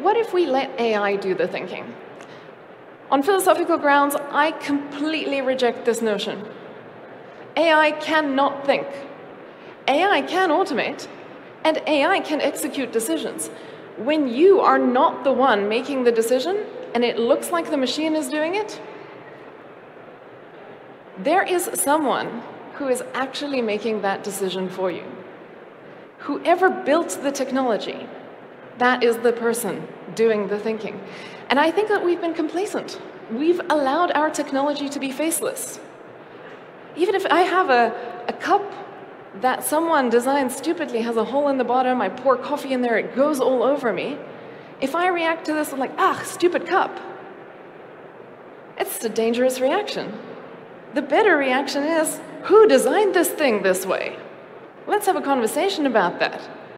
What if we let AI do the thinking? On philosophical grounds, I completely reject this notion. AI cannot think. AI can automate, and AI can execute decisions. When you are not the one making the decision, and it looks like the machine is doing it, there is someone who is actually making that decision for you. Whoever built the technology, that is the person doing the thinking. And I think that we've been complacent. We've allowed our technology to be faceless. Even if I have a, a cup that someone designed stupidly has a hole in the bottom, I pour coffee in there, it goes all over me. If I react to this I'm like, ah, stupid cup, it's a dangerous reaction. The better reaction is, who designed this thing this way? Let's have a conversation about that.